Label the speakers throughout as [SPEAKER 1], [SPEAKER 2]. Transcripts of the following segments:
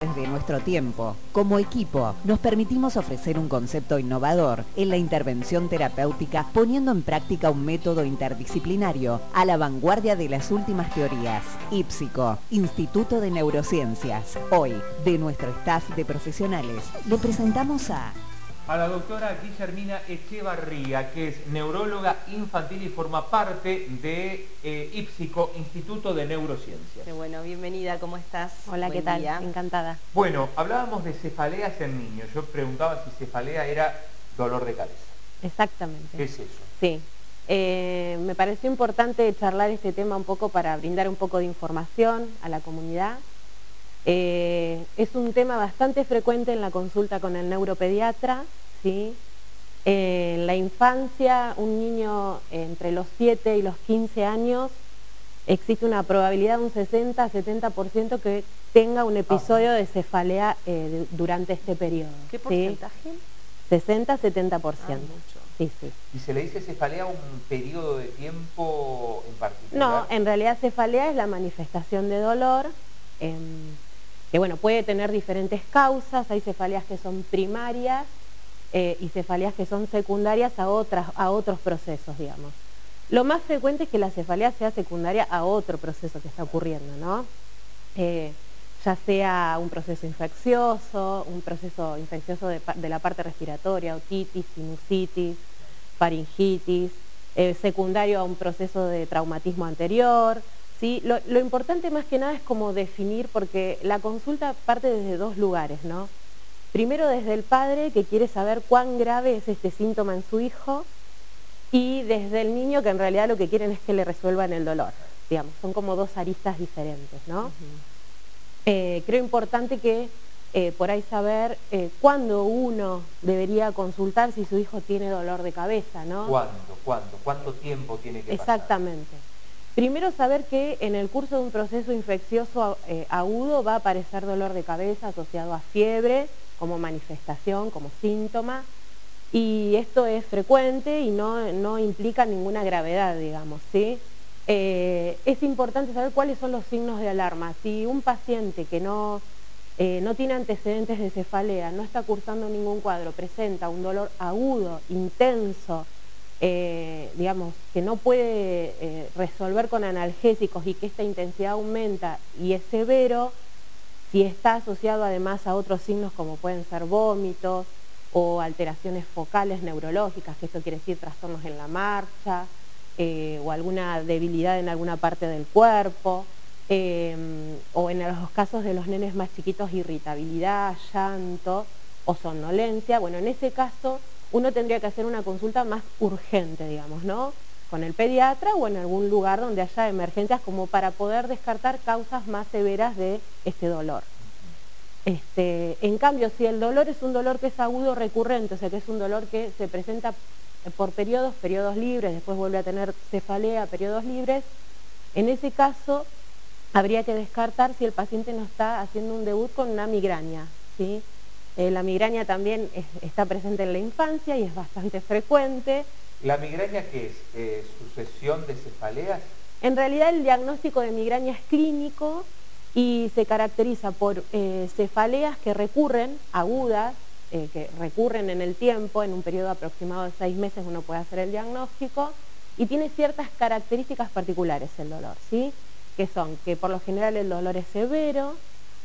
[SPEAKER 1] de nuestro tiempo. Como equipo, nos permitimos ofrecer un concepto innovador en la intervención terapéutica poniendo en práctica un método interdisciplinario a la vanguardia de las últimas teorías. IPSICO, Instituto de Neurociencias. Hoy, de nuestro staff de profesionales, le presentamos a
[SPEAKER 2] a la doctora Guillermina Echevarría, que es neuróloga infantil y forma parte de eh, IPSICO, Instituto de Neurociencias.
[SPEAKER 3] Qué bueno, bienvenida, ¿cómo estás?
[SPEAKER 4] Hola, ¿qué tal? Encantada.
[SPEAKER 2] Bueno, hablábamos de cefaleas en niños. Yo preguntaba si cefalea era dolor de cabeza.
[SPEAKER 4] Exactamente.
[SPEAKER 2] ¿Qué es eso?
[SPEAKER 4] Sí. Eh, me pareció importante charlar este tema un poco para brindar un poco de información a la comunidad. Eh, es un tema bastante frecuente en la consulta con el neuropediatra, ¿sí? En la infancia, un niño entre los 7 y los 15 años, existe una probabilidad de un 60-70% que tenga un episodio de cefalea eh, durante este periodo.
[SPEAKER 3] ¿Qué porcentaje?
[SPEAKER 4] 60-70%. Ah, sí, sí.
[SPEAKER 2] ¿Y se le dice cefalea un periodo de tiempo en particular?
[SPEAKER 4] No, en realidad cefalea es la manifestación de dolor. que bueno, puede tener diferentes causas, hay cefaleas que son primarias eh, y cefaleas que son secundarias a, otras, a otros procesos, digamos. Lo más frecuente es que la cefalea sea secundaria a otro proceso que está ocurriendo, ¿no? Eh, ya sea un proceso infeccioso, un proceso infeccioso de, la parte respiratoria, otitis, sinusitis, faringitis, eh, secundario a un proceso de traumatismo anterior. ¿sí? Lo, lo, importante más que nada es como definir, porque la consulta parte desde dos lugares, ¿no? Primero desde el padre que quiere saber cuán grave es este síntoma en su hijo y desde el niño que en realidad lo que quieren es que le resuelvan el dolor. Digamos, son como dos aristas diferentes, ¿no? Eh, creo importante que eh, por ahí saber eh, cuándo uno debería consultar si su hijo tiene dolor de cabeza, ¿no?
[SPEAKER 2] ¿Cuándo? ¿Cuándo? ¿Cuánto tiempo tiene que
[SPEAKER 4] pasar? Exactamente. Primero saber que en el curso de un proceso infeccioso agudo va a aparecer dolor de cabeza asociado a fiebre, como manifestación, como síntoma, y esto es frecuente y no, implica ninguna gravedad, digamos, ¿sí? Eh, es importante saber cuáles son los signos de alarma. Si un paciente que no, eh, no tiene antecedentes de cefalea, no está cursando ningún cuadro, presenta un dolor agudo, intenso, eh, digamos, que no puede resolver con analgésicos y que esta intensidad aumenta y es severo, si está asociado además a otros signos como pueden ser vómitos o alteraciones focales neurológicas, que esto quiere decir trastornos en la marcha eh, o alguna debilidad en alguna parte del cuerpo, em, o en los casos de los nenes más chiquitos, irritabilidad, llanto o somnolencia. Bueno, en ese caso uno tendría que hacer una consulta más urgente, digamos, ¿no? Con el pediatra o en algún lugar donde haya emergencias como para poder descartar causas más severas de este dolor. Este, en cambio, si el dolor es un dolor que es agudo recurrente, o sea que es un dolor que se presenta por periodos, periodos libres, después vuelve a tener cefalea, periodos libres, en ese caso habría que descartar si el paciente no está haciendo un debut con una migraña. ¿sí? Eh, la migraña también está presente en la infancia y es bastante frecuente,
[SPEAKER 2] ¿La migraña qué es? Eh, ¿Sucesión de cefaleas?
[SPEAKER 4] En realidad el diagnóstico de migraña es clínico y se caracteriza por eh, cefaleas que recurren, agudas, eh, que recurren en el tiempo, en un periodo aproximado de seis meses uno puede hacer el diagnóstico, y tiene ciertas características particulares el dolor, ¿sí? Que son que por lo general el dolor es severo,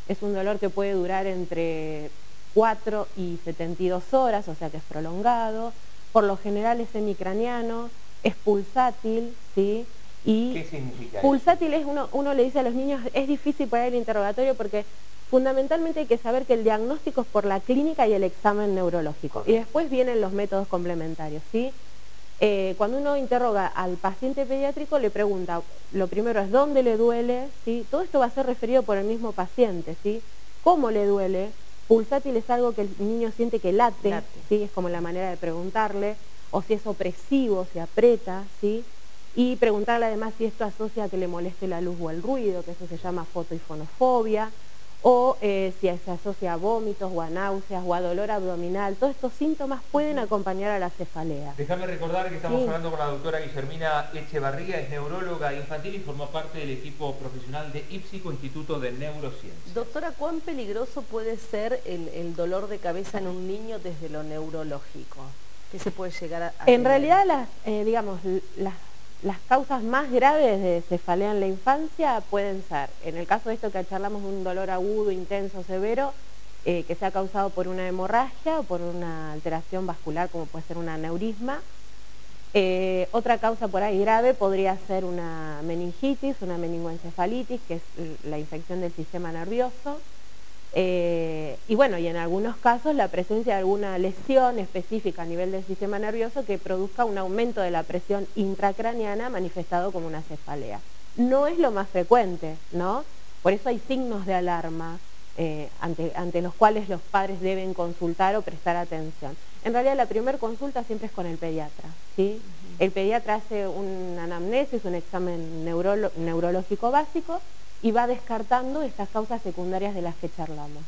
[SPEAKER 4] es un dolor que puede durar entre 4 y 72 horas, o sea que es prolongado, por lo general es semicraniano, es pulsátil, ¿sí?
[SPEAKER 2] Y ¿Qué significa
[SPEAKER 4] Pulsátil es, uno, uno le dice a los niños, es difícil para el interrogatorio porque fundamentalmente hay que saber que el diagnóstico es por la clínica y el examen neurológico. Y después vienen los métodos complementarios, ¿sí? Eh, cuando uno interroga al paciente pediátrico le pregunta, lo primero es dónde le duele, ¿sí? Todo esto va a ser referido por el mismo paciente, ¿sí? ¿Cómo le duele? Pulsátil es algo que el niño siente que late, ¿sí? es como la manera de preguntarle, o si es opresivo, si aprieta, ¿sí? y preguntarle además si esto asocia a que le moleste la luz o el ruido, que eso se llama foto y fonofobia, o eh, si se asocia a vómitos o a náuseas o a dolor abdominal. Todos estos síntomas pueden acompañar a la cefalea.
[SPEAKER 2] Déjame recordar que estamos hablando con la doctora Guillermina Echevarría, es neuróloga infantil y forma parte del equipo profesional de IPSICO, Instituto de Neurociencia.
[SPEAKER 3] Doctora, ¿cuán peligroso puede ser el, dolor de cabeza en un niño desde lo neurológico? ¿Qué se puede llegar a,
[SPEAKER 4] En realidad, las, eh, digamos, las las causas más graves de cefalea en la infancia pueden ser, en el caso de esto que charlamos, un dolor agudo, intenso, severo, eh, que sea causado por una hemorragia o por una alteración vascular, como puede ser un aneurisma. Eh, otra causa por ahí grave podría ser una meningitis, una meningoencefalitis, que es la infección del sistema nervioso. Eh, y bueno, y en algunos casos la presencia de alguna lesión específica a nivel del sistema nervioso que produzca un aumento de la presión intracraniana manifestado como una cefalea. No es lo más frecuente, ¿no? Por eso hay signos de alarma eh, ante, los cuales los padres deben consultar o prestar atención. En realidad la primera consulta siempre es con el pediatra, ¿sí? El pediatra hace un anamnesis, un examen neurológico básico, y va descartando estas causas secundarias de las que charlamos.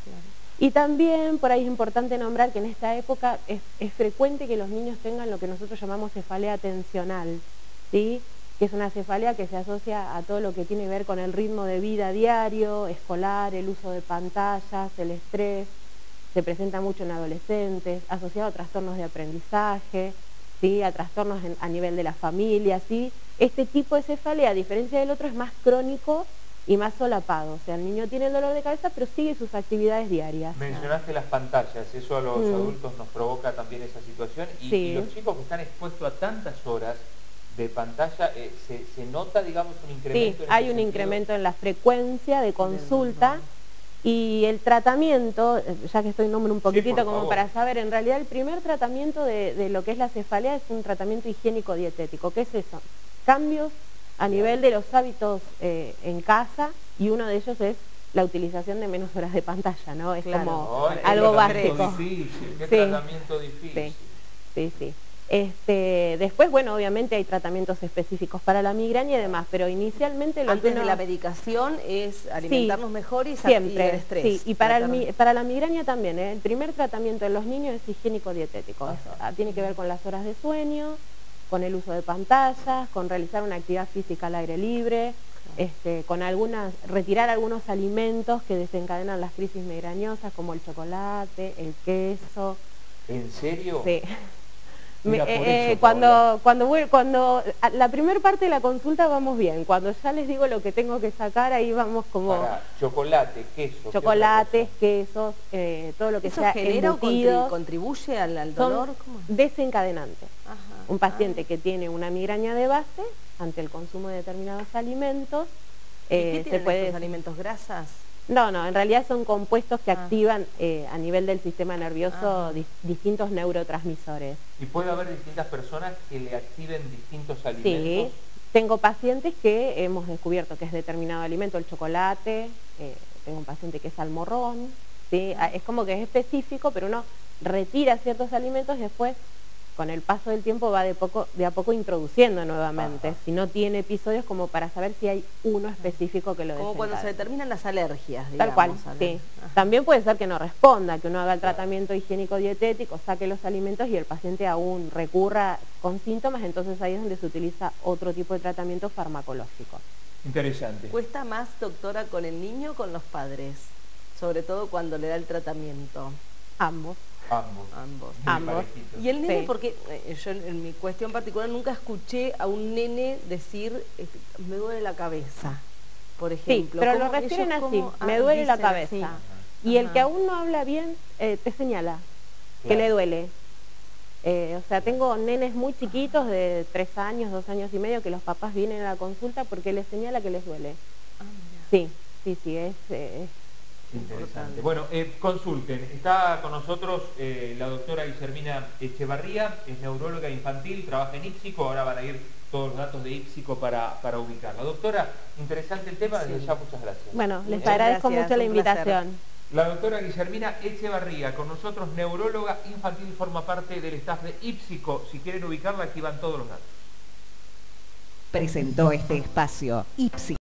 [SPEAKER 4] Y también por ahí es importante nombrar que en esta época es, frecuente que los niños tengan lo que nosotros llamamos cefalea tensional, ¿sí? que es una cefalea que se asocia a todo lo que tiene que ver con el ritmo de vida diario, escolar, el uso de pantallas, el estrés, se presenta mucho en adolescentes, asociado a trastornos de aprendizaje, ¿sí? a trastornos a nivel de la familia. ¿sí? Este tipo de cefalea, a diferencia del otro, es más crónico y más solapado. O sea, el niño tiene el dolor de cabeza, pero sigue sus actividades diarias.
[SPEAKER 2] Mencionaste las pantallas, eso a los mm. adultos nos provoca también esa situación. Y, los chicos que están expuestos a tantas horas de pantalla, eh, se, nota, digamos, un incremento?
[SPEAKER 4] Sí, hay un incremento en la frecuencia de consulta. Y el tratamiento, eh, ya que estoy nombrando un poquitito como para saber, en realidad el primer tratamiento de, de, lo que es la cefalea es un tratamiento higiénico dietético. ¿Qué es eso? Cambios a nivel de los hábitos eh, en casa y uno de ellos es la utilización de menos horas de pantalla, ¿no? Es como algo básico.
[SPEAKER 2] Difícil, qué tratamiento difícil.
[SPEAKER 4] Sí, sí, Este, después, bueno, obviamente hay tratamientos específicos para la migraña y demás, pero inicialmente
[SPEAKER 3] lo Antes de la medicación es alimentarnos mejor y
[SPEAKER 4] siempre
[SPEAKER 3] el estrés.
[SPEAKER 4] Sí, y para, el, para la migraña también, ¿eh? el primer tratamiento en los niños es higiénico-dietético. Ah, tiene que ver con las horas de sueño, con el uso de pantallas, con realizar una actividad física al aire libre, este, con algunas, retirar algunos alimentos que desencadenan las crisis migrañosas, como el chocolate, el queso.
[SPEAKER 2] ¿En serio?
[SPEAKER 4] Sí. Eh, eh, cuando, cuando, cuando la primera parte de la consulta vamos bien, cuando ya les digo lo que tengo que sacar, ahí vamos como...
[SPEAKER 2] chocolate, queso.
[SPEAKER 4] Chocolates, quesos, eh, todo lo que sea genera
[SPEAKER 3] o contribuye al, dolor?
[SPEAKER 4] Un paciente que tiene una migraña de base, ante el consumo de determinados alimentos,
[SPEAKER 3] ¿Y qué se puede... alimentos grasas?
[SPEAKER 4] No, no, en realidad son compuestos que ah. activan eh, a nivel del sistema nervioso distintos neurotransmisores.
[SPEAKER 2] ¿Y puede haber distintas personas que le activen distintos alimentos?
[SPEAKER 4] Sí, tengo pacientes que hemos descubierto que es determinado alimento, el chocolate, eh, tengo un paciente que es almorrón, ¿sí? Ah. es como que es específico, pero uno retira ciertos alimentos y después con el paso del tiempo va de, poco, de a poco introduciendo nuevamente, si no tiene episodios como para saber si hay uno específico que lo
[SPEAKER 3] Como cuando se determinan las alergias, digamos.
[SPEAKER 4] Tal cual, sí. También puede ser que no responda, que uno haga el tratamiento higiénico dietético, saque los alimentos y el paciente aún recurra con síntomas, entonces ahí es donde se utiliza otro tipo de tratamiento farmacológico.
[SPEAKER 2] Interesante.
[SPEAKER 3] ¿Cuesta más, doctora, con el niño o con los padres? Sobre todo cuando le da el tratamiento.
[SPEAKER 4] Ambos.
[SPEAKER 2] Ambos.
[SPEAKER 3] Ambos. Y el nene, porque eh, yo en mi cuestión particular nunca escuché a un nene decir, me duele la cabeza, por ejemplo.
[SPEAKER 4] Sí, pero lo refieren así, me duele la cabeza. Y el que aún no habla bien, eh, te señala que le duele. Eh, o sea, tengo nenes muy chiquitos de tres años, dos años y medio, que los papás vienen a la consulta porque les señala que les duele. Ah, sí, sí, sí, es
[SPEAKER 2] Interesante. Bueno, eh, consulten. Está con nosotros eh, la doctora Guillermina Echevarría, es neuróloga infantil, trabaja en IPSICO, ahora van a ir todos los datos de IPSICO para, para ubicarla. Doctora, interesante el tema, desde ya muchas gracias.
[SPEAKER 4] Bueno, les agradezco mucho la invitación.
[SPEAKER 2] La doctora Guillermina Echevarría, con nosotros, neuróloga infantil, forma parte del staff de IPSICO. Si quieren ubicarla, aquí van todos los datos.
[SPEAKER 1] Presentó este espacio IPSICO.